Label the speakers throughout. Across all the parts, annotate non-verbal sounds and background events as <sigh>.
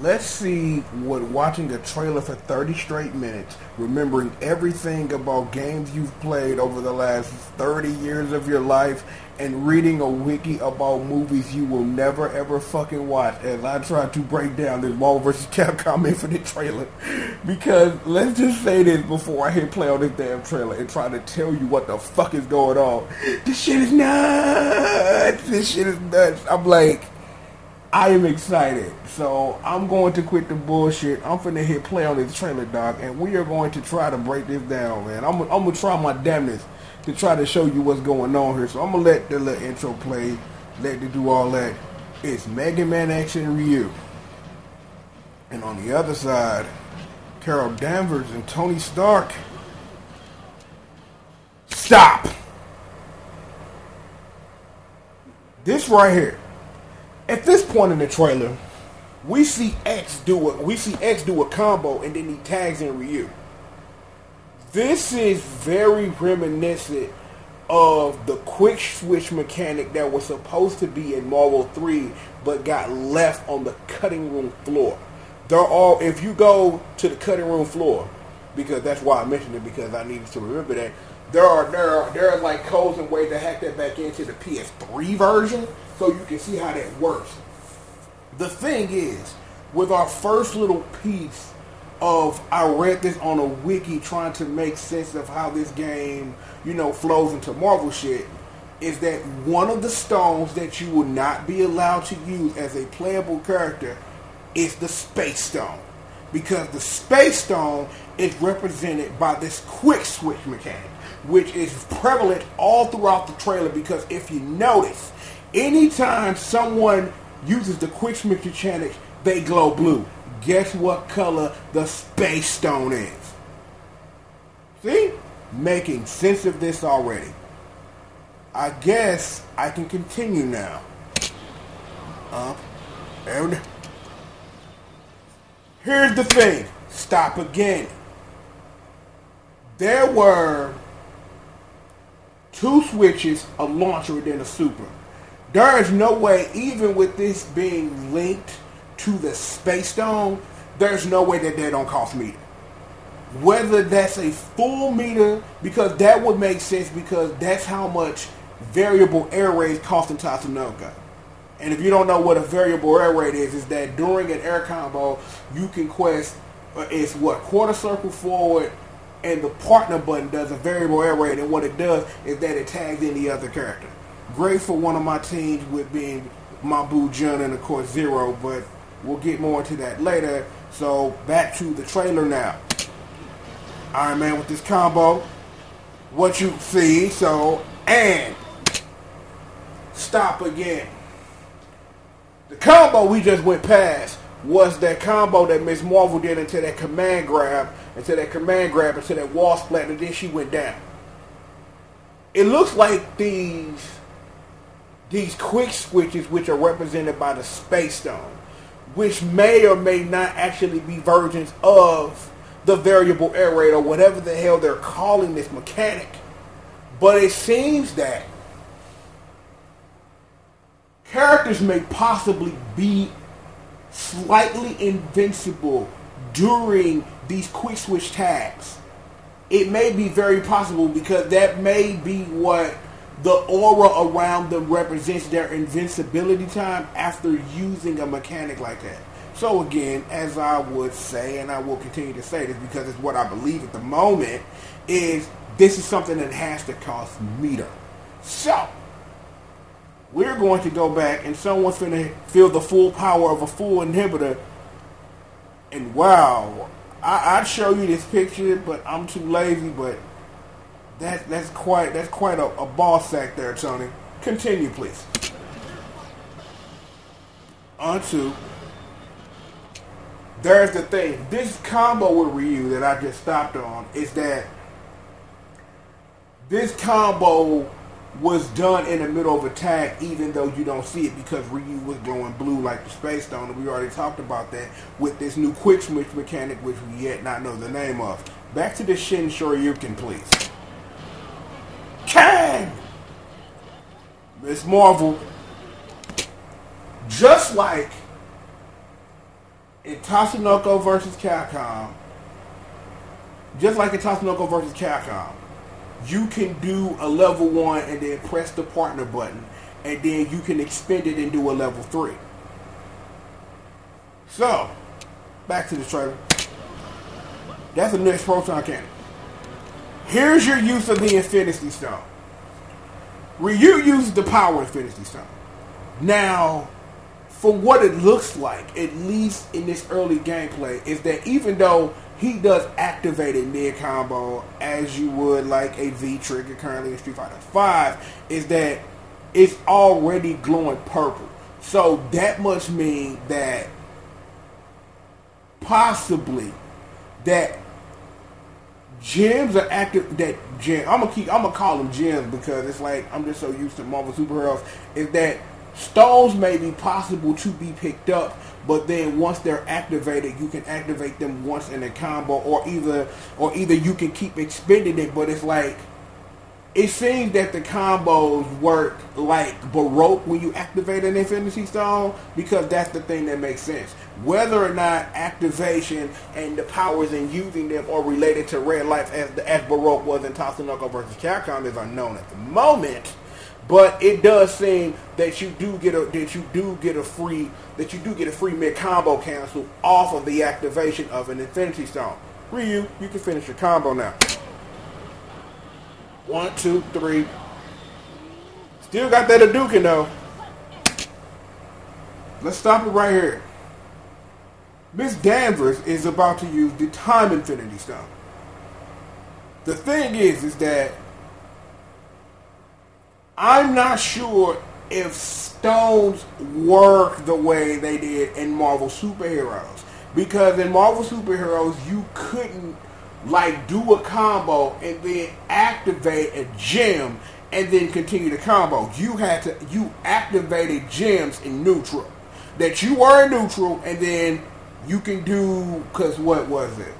Speaker 1: let's see what watching a trailer for 30 straight minutes, remembering everything about games you've played over the last 30 years of your life, and reading a wiki about movies you will never ever fucking watch as I try to break down this Marvel vs. Capcom <laughs> Infinite trailer. Because let's just say this before I hit play on this damn trailer and try to tell you what the fuck is going on. This shit is nuts! This shit is nuts. I'm like, I am excited. So I'm going to quit the bullshit. I'm finna hit play on this trailer, dog, and we are going to try to break this down, man. I'm, I'm gonna try my damnedest to try to show you what's going on here. So I'm gonna let the little intro play, let it do all that. It's Mega Man Action Ryu. And on the other side, Carol Danvers and Tony Stark. Stop! This right here. At this point in the trailer, we see X do it. We see X do a combo, and then he tags in Ryu. This is very reminiscent of the quick switch mechanic that was supposed to be in Marvel 3 but got left on the cutting room floor. They're all if you go to the cutting room floor, because that's why I mentioned it because I needed to remember that. There are there are there are like codes and ways to hack that back into the PS3 version so you can see how that works. The thing is, with our first little piece of I read this on a wiki trying to make sense of how this game, you know, flows into Marvel shit, is that one of the stones that you will not be allowed to use as a playable character is the Space Stone. Because the Space Stone is represented by this quick switch mechanic, which is prevalent all throughout the trailer because if you notice, anytime someone uses the quick switch mechanic, they glow blue guess what color the space stone is? See? Making sense of this already. I guess I can continue now. Up and here's the thing. Stop again. There were two switches, a launcher, and then a super. There is no way, even with this being linked to the Space Stone, there's no way that that don't cost meter. Whether that's a full meter, because that would make sense because that's how much variable air raid cost in Tatsunoko. And if you don't know what a variable air raid is, is that during an air combo, you can quest, uh, it's what, quarter circle forward, and the partner button does a variable air raid, and what it does is that it tags in the other character. Great for one of my teams with being Mabu Jun and of course Zero, but We'll get more into that later. So back to the trailer now. Iron Man with this combo. What you see, so and stop again. The combo we just went past was that combo that Miss Marvel did into that command grab, into that command grab, into that wall splat, and then she went down. It looks like these these quick switches, which are represented by the Space Stone, which may or may not actually be versions of the variable air raid or whatever the hell they're calling this mechanic. But it seems that characters may possibly be slightly invincible during these quick switch tags. It may be very possible because that may be what the aura around them represents their invincibility time after using a mechanic like that. So again, as I would say, and I will continue to say this because it's what I believe at the moment, is this is something that has to cost meter. So we're going to go back and someone's going to feel the full power of a full inhibitor. And wow, I, I'd show you this picture, but I'm too lazy, but that that's quite that's quite a, a ball sack there, Tony. Continue, please. On to there's the thing. This combo with Ryu that I just stopped on is that this combo was done in the middle of attack, even though you don't see it because Ryu was glowing blue like the Space Stone, and we already talked about that with this new quick switch mechanic, which we yet not know the name of. Back to the Shin Shoryuken, please. Kang! Miss Marvel, just like in Tatsunoko versus Capcom, just like in Tatsunoko versus Capcom, you can do a level one and then press the partner button, and then you can expend it and do a level three. So, back to the trailer. That's the next proton cannon. Here's your use of the Infinity Stone. Ryu uses the power Infinity Stone. Now, for what it looks like, at least in this early gameplay, is that even though he does activate a mid combo as you would like a V trigger currently in Street Fighter Five, is that it's already glowing purple. So that must mean that possibly that gems are active. That gem, I'm gonna keep. I'm gonna call them gems because it's like I'm just so used to Marvel superheroes. Is that stones may be possible to be picked up, but then once they're activated, you can activate them once in a combo, or either or either you can keep expending it. But it's like it seems that the combos work like Baroque when you activate an Infinity Stone because that's the thing that makes sense. Whether or not activation and the powers in using them are related to Red Life as the, as Baroque was in Tatsunoko versus Capcom is unknown at the moment. But it does seem that you do get a that you do get a free that you do get a free mid combo cancel off of the activation of an Infinity Stone. Ryu, you can finish your combo now. One, two, three. Still got that Hadouken though. Let's stop it right here. Miss Danvers is about to use the Time Infinity Stone. The thing is, is that I'm not sure if stones work the way they did in Marvel superheroes. Because in Marvel superheroes, you couldn't like do a combo and then activate a gem and then continue the combo. You had to you activated gems in neutral. That you were in neutral and then you can do cause what was it?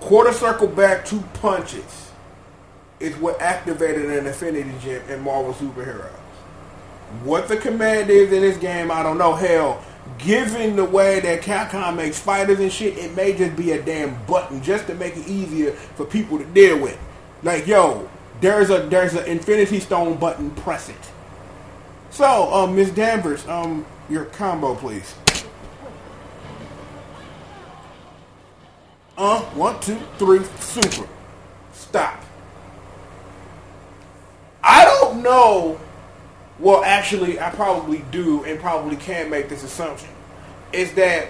Speaker 1: Quarter circle back two punches is what activated an infinity gem in Marvel superheroes. What the command is in this game, I don't know. Hell, given the way that Capcom makes fighters and shit, it may just be a damn button just to make it easier for people to deal with. Like, yo, there's a there's an Infinity Stone button, press it. So, um, Miss Danvers, um, your combo, please. Uh, one, two, three, super. Stop. Know well, actually, I probably do and probably can make this assumption. Is that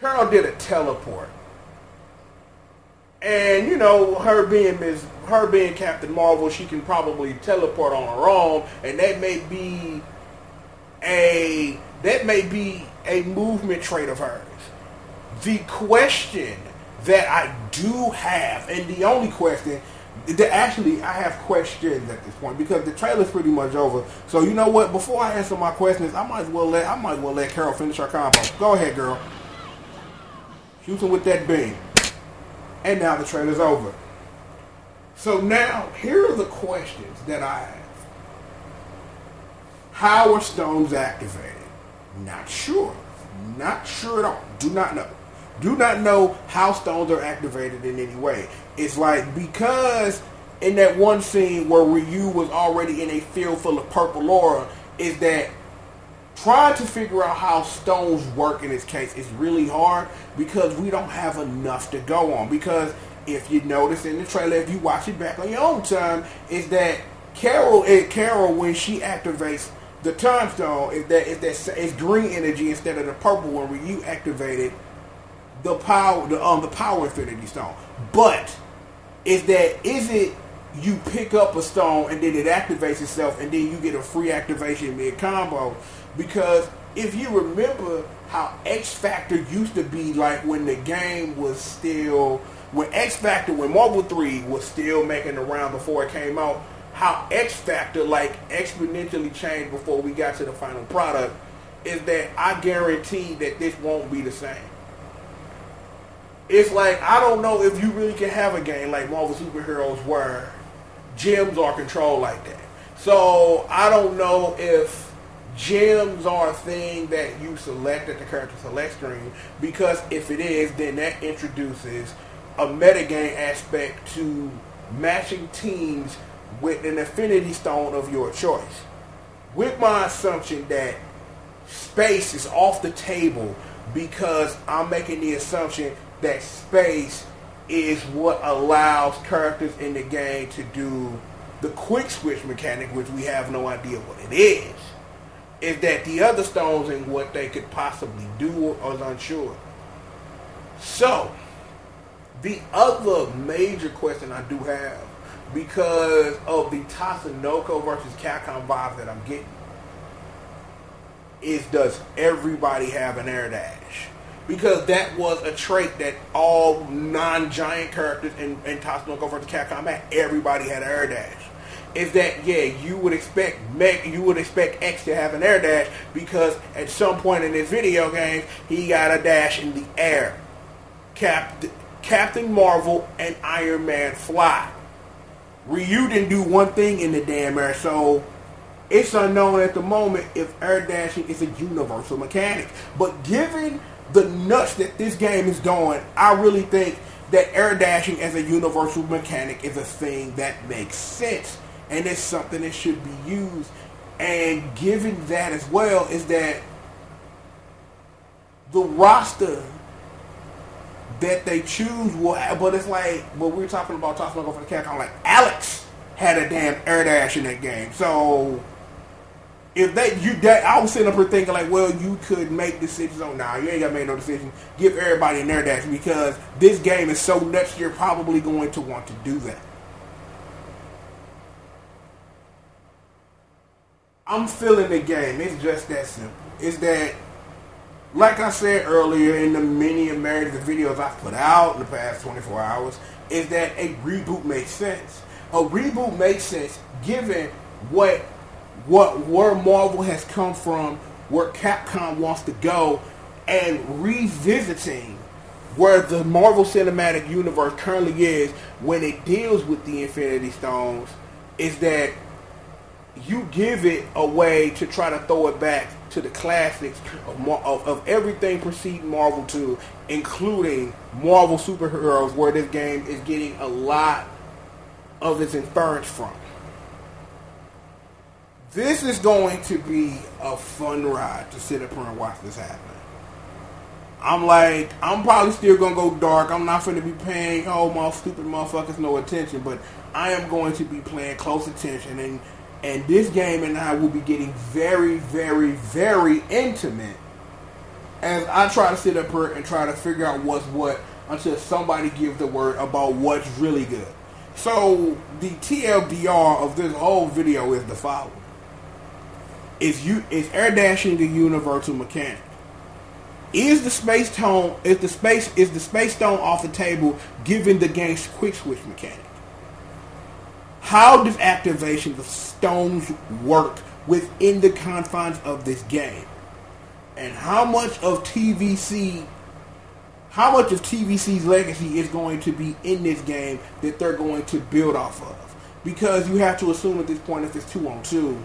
Speaker 1: Carol did a teleport. And you know, her being Ms. her being Captain Marvel, she can probably teleport on her own, and that may be a that may be a movement trait of hers. The question that I do have, and the only question actually, I have questions at this point because the trailer's pretty much over. So you know what? Before I answer my questions, I might as well let I might as well let Carol finish her combo. Go ahead, girl. Shoot him with that beam. And now the trailer's over. So now here are the questions that I have. How are stones activated? Not sure. Not sure at all. Do not know do not know how stones are activated in any way. It's like because in that one scene where Ryu was already in a field full of purple aura, is that trying to figure out how stones work in this case is really hard because we don't have enough to go on. Because if you notice in the trailer, if you watch it back on your own time, is that Carol, eh, Carol when she activates the time stone, is that is that it's green energy instead of the purple one when Ryu activated the power the um the power infinity stone. But is that is it you pick up a stone and then it activates itself and then you get a free activation mid combo? Because if you remember how X Factor used to be like when the game was still when X Factor when Marvel 3 was still making the round before it came out, how X Factor like exponentially changed before we got to the final product is that I guarantee that this won't be the same it's like I don't know if you really can have a game like Marvel Superheroes where gems are controlled like that. So I don't know if gems are a thing that you select at the character select screen because if it is, then that introduces a metagame aspect to matching teams with an affinity stone of your choice. With my assumption that space is off the table because I'm making the assumption that space is what allows characters in the game to do the quick switch mechanic, which we have no idea what it is. Is that the other stones and what they could possibly do is unsure. So, the other major question I do have, because of the Tatsunoko versus Capcom vibes that I'm getting, is does everybody have an air dash? Because that was a trait that all non-giant characters in, in Tatsunoko versus Capcom had. Everybody had an air dash. Is that yeah? You would expect Meg, you would expect X to have an air dash because at some point in this video game he got a dash in the air. Cap, Captain Marvel and Iron Man fly. Ryu didn't do one thing in the damn air, so it's unknown at the moment if air dashing is a universal mechanic. But given the nuts that this game is going, I really think that air dashing as a universal mechanic is a thing that makes sense. And it's something that should be used. And given that as well is that the roster that they choose will have, but it's like, we're talking about talking about for the Capcom, like Alex had a damn air dash in that game. So if they you that I was sitting up here thinking like, well, you could make decisions on now. Nah, you ain't got to make no decision. Give everybody an air dash because this game is so nuts. You're probably going to want to do that. I'm feeling the game. It's just that simple. It's that, like I said earlier in the many of videos I've put out in the past 24 hours, is that a reboot makes sense. A reboot makes sense given what what where Marvel has come from, where Capcom wants to go, and revisiting where the Marvel Cinematic Universe currently is when it deals with the Infinity Stones is that you give it a way to try to throw it back to the classics of, of, of everything preceding Marvel 2, including Marvel superheroes, where this game is getting a lot of its inference from. This is going to be a fun ride to sit up here and watch this happen. I'm like, I'm probably still gonna go dark. I'm not gonna be paying all my stupid motherfuckers no attention, but I am going to be paying close attention and and this game and I will be getting very, very, very intimate as I try to sit up here and try to figure out what's what until somebody gives the word about what's really good. So the TLDR of this whole video is the following. Is you is air dashing the universal mechanic? Is the space tone is the space is the space stone off the table given the game's quick switch mechanic? How does activation of stones work within the confines of this game? And how much of TVC how much of TVC's legacy is going to be in this game that they're going to build off of? Because you have to assume at this point if it's two on two,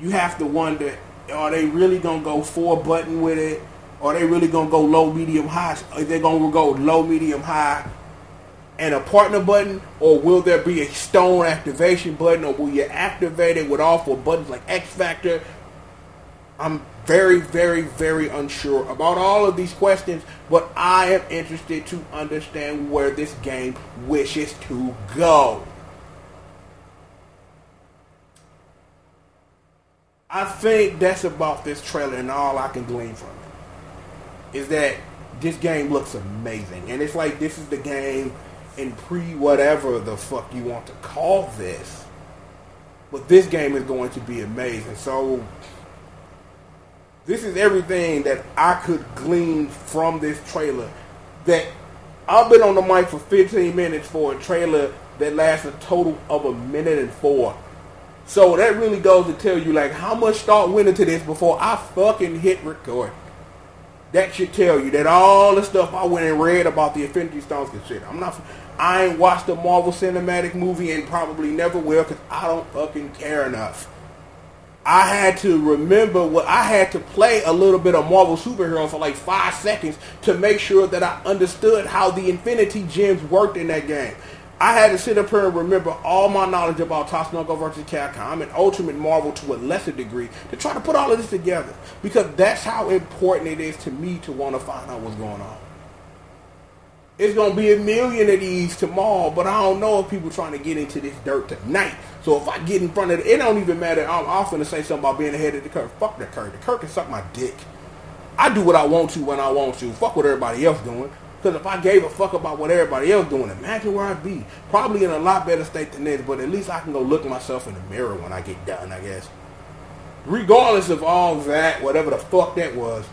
Speaker 1: you have to wonder are they really gonna go four button with it? Are they really gonna go low, medium, high? Are they gonna go low, medium, high, and a partner button, or will there be a stone activation button, or will you activate it with all four buttons like X Factor? I'm very, very, very unsure about all of these questions, but I am interested to understand where this game wishes to go. I think that's about this trailer and all I can glean from it. Is that this game looks amazing. And it's like this is the game in pre whatever the fuck you want to call this. But this game is going to be amazing. So this is everything that I could glean from this trailer. That I've been on the mic for 15 minutes for a trailer that lasts a total of a minute and four. So that really goes to tell you like how much thought went into this before I fucking hit record. That should tell you that all the stuff I went and read about the Infinity Stones and shit. I'm not. I ain't watched the Marvel Cinematic movie and probably never will because I don't fucking care enough. I had to remember what I had to play a little bit of Marvel Superhero for like five seconds to make sure that I understood how the Infinity Gems worked in that game. I had to sit up here and remember all my knowledge about Tatsunoko versus Capcom and Ultimate Marvel to a lesser degree to try to put all of this together because that's how important it is to me to want to find out what's going on. It's gonna be a million of these tomorrow, but I don't know if people trying to get into this dirt tonight. So if I get in front of it, it don't even matter. I'm often to say something about being ahead of the curve. Fuck the curve. The curve can suck my dick. I do what I want to when I want to. Fuck what everybody else doing. Because if I gave a fuck about what everybody else doing, imagine where I'd be. Probably in a lot better state than this, but at least I can go look myself in the mirror when I get done, I guess. Regardless of all that, whatever the fuck that was,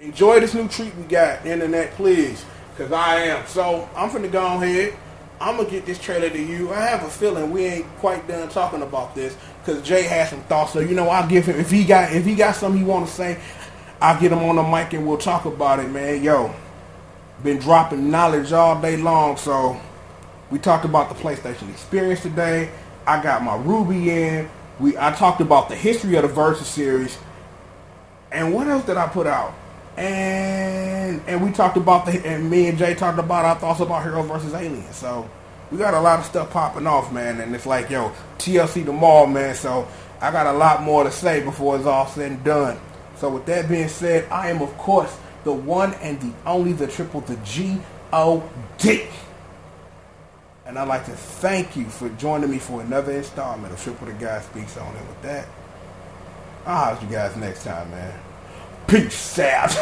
Speaker 1: enjoy this new treat we got, internet, please, because I am. So I'm finna go ahead. I'm gonna get this trailer to you. I have a feeling we ain't quite done talking about this because Jay has some thoughts. So you know, I'll give him if he got if he got something he want to say, I'll get him on the mic and we'll talk about it, man. Yo, been dropping knowledge all day long. So we talked about the PlayStation Experience today. I got my Ruby in. We I talked about the history of the Versus series. And what else did I put out? and and we talked about the and me and Jay talked about our thoughts about Hero versus Alien. So we got a lot of stuff popping off, man, and it's like yo TLC tomorrow, man. So I got a lot more to say before it's all said and done. So with that being said, I am of course the one and the only, the triple, the G O D. And I'd like to thank you for joining me for another installment of Triple the Guy Speaks On. And with that, I'll house you guys next time, man. Peace out.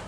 Speaker 1: <laughs>